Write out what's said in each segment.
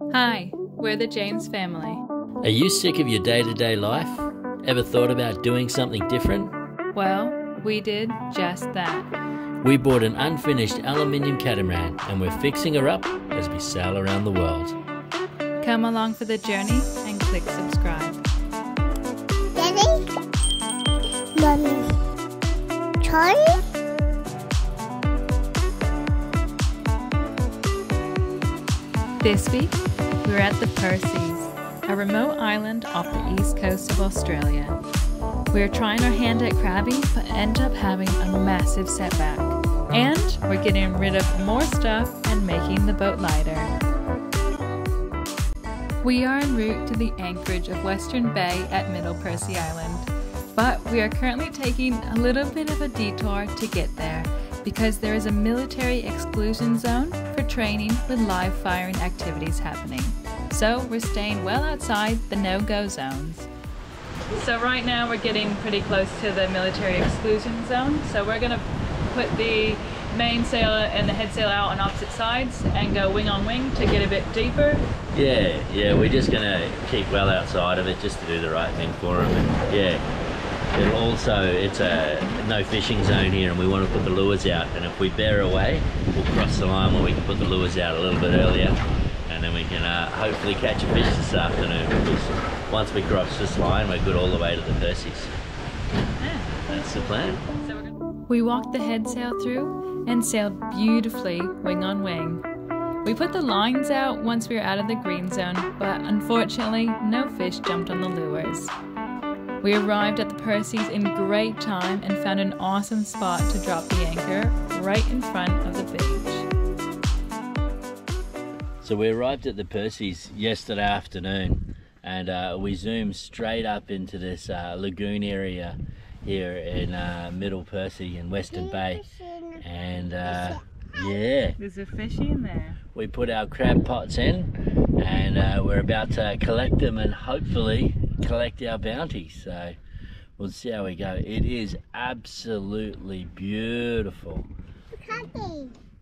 Hi, we're the James family. Are you sick of your day to day life? Ever thought about doing something different? Well, we did just that. We bought an unfinished aluminium catamaran and we're fixing her up as we sail around the world. Come along for the journey and click subscribe. Daddy? Mommy? Charlie? This week, we're at the Percy's, a remote island off the east coast of Australia. We're trying our hand at crabbing, but end up having a massive setback. And we're getting rid of more stuff and making the boat lighter. We are en route to the anchorage of Western Bay at Middle Percy Island, but we are currently taking a little bit of a detour to get there because there is a military exclusion zone for training with live firing activities happening. So we're staying well outside the no-go zones. So right now we're getting pretty close to the military exclusion zone. So we're gonna put the mainsail and the head sail out on opposite sides and go wing on wing to get a bit deeper. Yeah, yeah, we're just gonna keep well outside of it just to do the right thing for them. And yeah, it'll also, it's a no fishing zone here and we want to put the lures out. And if we bear away, we'll cross the line where we can put the lures out a little bit earlier. And then we can uh, hopefully catch a fish this afternoon because once we cross this line, we're good all the way to the Percy's. Yeah. That's the plan. We walked the head sail through and sailed beautifully wing on wing. We put the lines out once we were out of the green zone, but unfortunately, no fish jumped on the lures. We arrived at the Percy's in great time and found an awesome spot to drop the anchor right in front of the beach. So we arrived at the Percy's yesterday afternoon and uh, we zoomed straight up into this uh, lagoon area here in uh, Middle Percy in Western Bay. And uh, yeah, There's a fishy in there. we put our crab pots in and uh, we're about to collect them and hopefully collect our bounty. So we'll see how we go. It is absolutely beautiful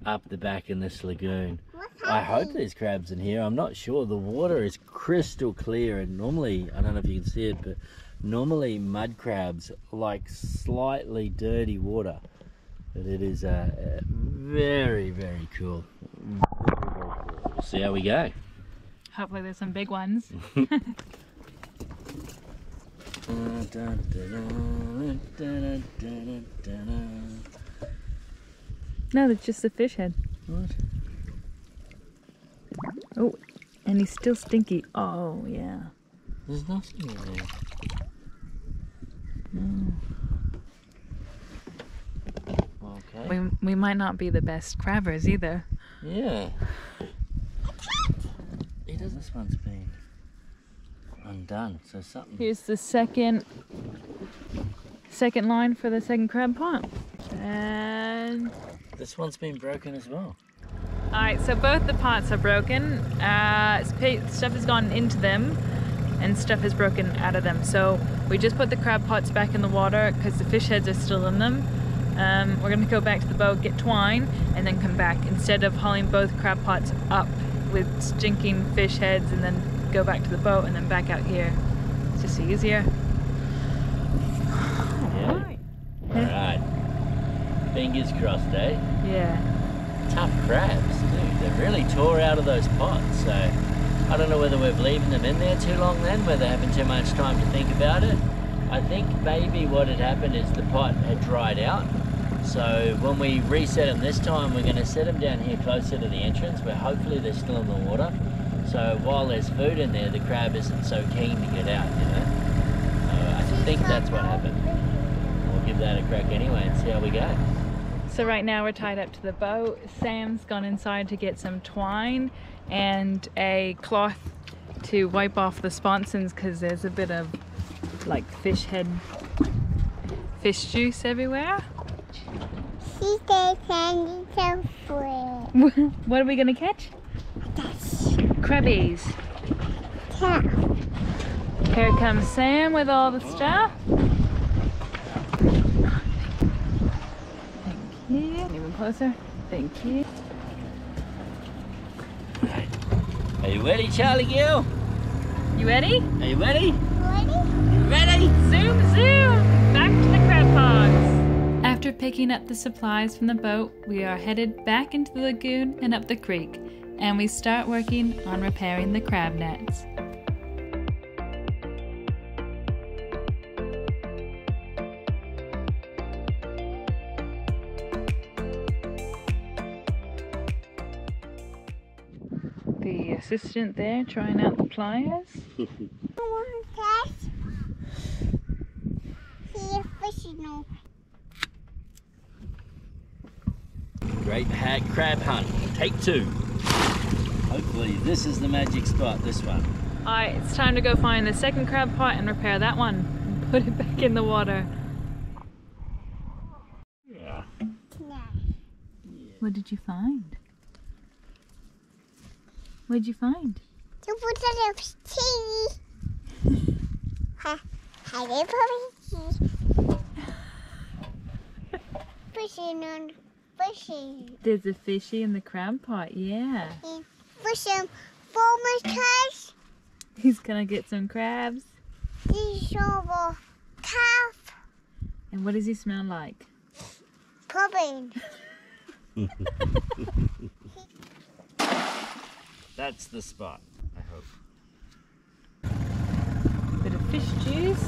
up the back in this lagoon. I hope there's crabs in here. I'm not sure. The water is crystal clear, and normally, I don't know if you can see it, but normally mud crabs like slightly dirty water. But it is uh, very, very cool. Very, very cool. We'll see how we go. Hopefully, there's some big ones. No, that's just a fish head. What? Oh, and he's still stinky. Oh, yeah. There's nothing in there. Okay. We, we might not be the best crabbers either. Yeah. He does this one's been undone, so something. Here's the second second line for the second crab pot. And This one's been broken as well. All right, so both the pots are broken. Uh, stuff has gone into them, and stuff has broken out of them. So we just put the crab pots back in the water because the fish heads are still in them. Um, we're gonna go back to the boat, get twine, and then come back instead of hauling both crab pots up with stinking fish heads and then go back to the boat and then back out here. It's just easier. Yeah. Alright. Fingers crossed, eh? Yeah. Tough crabs, dude. They really tore out of those pots, so I don't know whether we're leaving them in there too long then, whether having too much time to think about it. I think maybe what had happened is the pot had dried out. So when we reset them this time, we're going to set them down here closer to the entrance where hopefully they're still in the water. So while there's food in there, the crab isn't so keen to get out, you know? So I think that's what happened. We'll give that a crack anyway and see how we go. So right now we're tied up to the boat. Sam's gone inside to get some twine and a cloth to wipe off the sponsons because there's a bit of like fish head, fish juice everywhere. She said candy so free. what are we gonna catch? Crabbies. cat. Here comes Sam with all the stuff. Thank you. Even closer. Thank you. Are you ready, Charlie Gill? You ready? Are you ready? Ready? Ready? Zoom, zoom! Back to the crab pots. After picking up the supplies from the boat, we are headed back into the lagoon and up the creek, and we start working on repairing the crab nets. The assistant there trying out the pliers. One test. See a fishing on. Great hat crab hunt. Take two. Hopefully this is the magic spot, this one. Alright, it's time to go find the second crab pot and repair that one. And put it back in the water. Yeah. What did you find? What did you find? You put it of tea. Ha. Hi there, Fishing on fishing. There's a fishy in the crab pot, yeah. And fishing for my cash. He's gonna get some crabs. This shovel calf And what does he smell like? pupping. That's the spot, I hope. Bit of fish juice.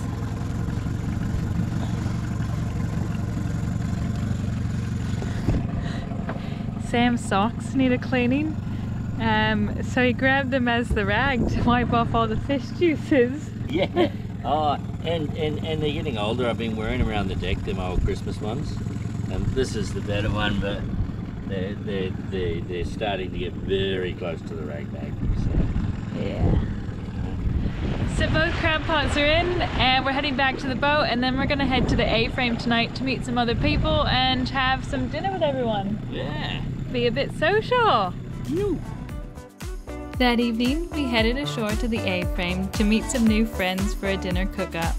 Sam's socks need a cleaning. Um, so he grabbed them as the rag to wipe off all the fish juices. Yeah. Oh, and, and, and they're getting older. I've been wearing them around the deck, them old Christmas ones. Um, this is the better one, but they're, they're, they're, they're starting to get very close to the rag bag. So. Yeah. So both crab pots are in and we're heading back to the boat and then we're gonna head to the A-frame tonight to meet some other people and have some dinner with everyone. Yeah. Be a bit social. That evening, we headed ashore to the A-frame to meet some new friends for a dinner cook-up.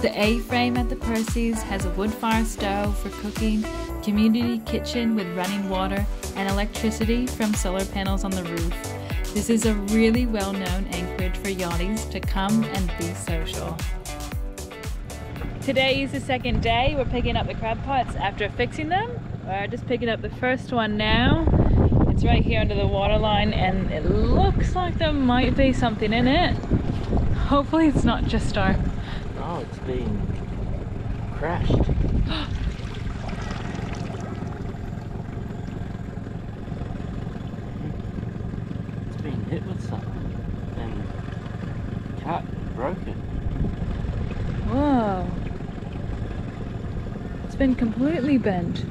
The A-frame at the Percy's has a wood fire stove for cooking, community kitchen with running water, and electricity from solar panels on the roof. This is a really well-known anchorage for yachties to come and be social. Today is the second day. We're picking up the crab pots after fixing them. We're just picking up the first one now. It's right here under the waterline and it looks like there might be something in it. Hopefully it's not just our... Oh, it's been crashed. it's been hit with something and cut, broken. Whoa. It's been completely bent.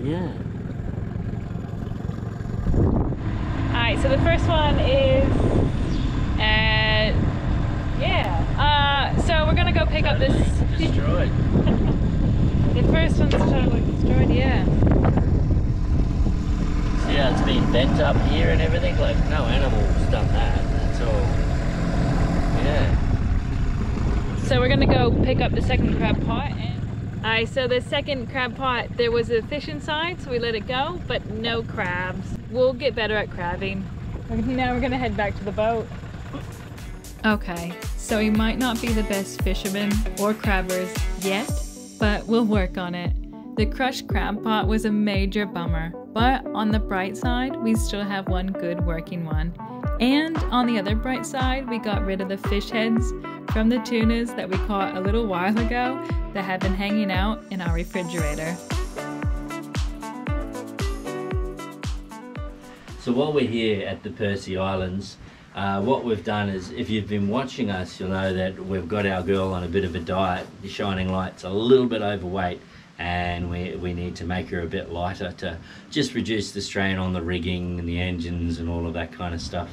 Yeah. Alright, so the first one is... Uh, yeah. Uh, so we're gonna go pick up this... Destroyed. The first one's totally destroyed, yeah. See how it's been bent up here and everything? Like, no animal's done that. That's all. Yeah. So we're gonna go pick up the second crab pot. Alright, so the second crab pot, there was a fish inside, so we let it go, but no crabs. We'll get better at crabbing. Now we're gonna head back to the boat. Okay, so we might not be the best fishermen or crabbers yet, but we'll work on it. The crushed crab pot was a major bummer, but on the bright side, we still have one good working one. And on the other bright side, we got rid of the fish heads from the tunas that we caught a little while ago that have been hanging out in our refrigerator. So while we're here at the Percy Islands, uh, what we've done is, if you've been watching us, you'll know that we've got our girl on a bit of a diet. The Shining Light's a little bit overweight and we, we need to make her a bit lighter to just reduce the strain on the rigging and the engines and all of that kind of stuff.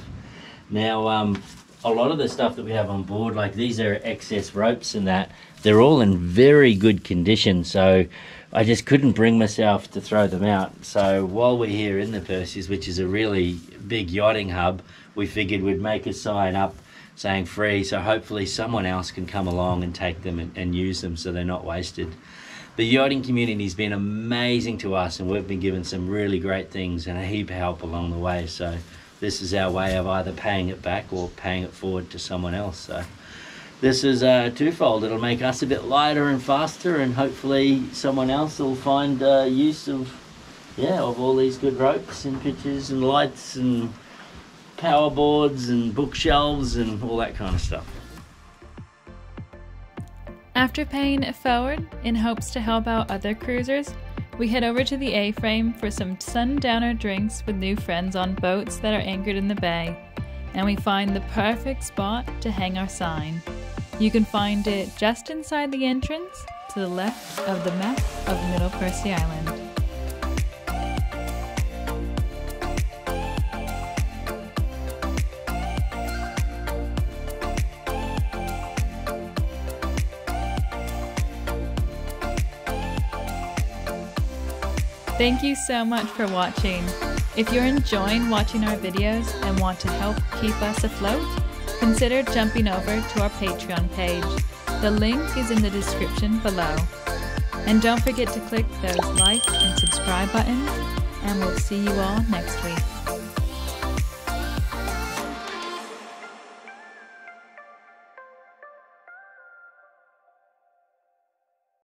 Now, um, a lot of the stuff that we have on board, like these are excess ropes and that, they're all in very good condition. So I just couldn't bring myself to throw them out. So while we're here in the Percy's, which is a really big yachting hub, we figured we'd make a sign up saying free. So hopefully someone else can come along and take them and, and use them so they're not wasted. The yachting community has been amazing to us and we've been given some really great things and a heap of help along the way. So this is our way of either paying it back or paying it forward to someone else. So this is uh, twofold. It'll make us a bit lighter and faster, and hopefully someone else will find uh, use of yeah of all these good ropes and pictures and lights and power boards and bookshelves and all that kind of stuff. After paying it forward in hopes to help out other cruisers, we head over to the A-frame for some sundowner drinks with new friends on boats that are anchored in the bay, and we find the perfect spot to hang our sign. You can find it just inside the entrance to the left of the map of Middle Percy Island. Thank you so much for watching. If you're enjoying watching our videos and want to help keep us afloat, consider jumping over to our Patreon page. The link is in the description below. And don't forget to click those like and subscribe buttons, and we'll see you all next week.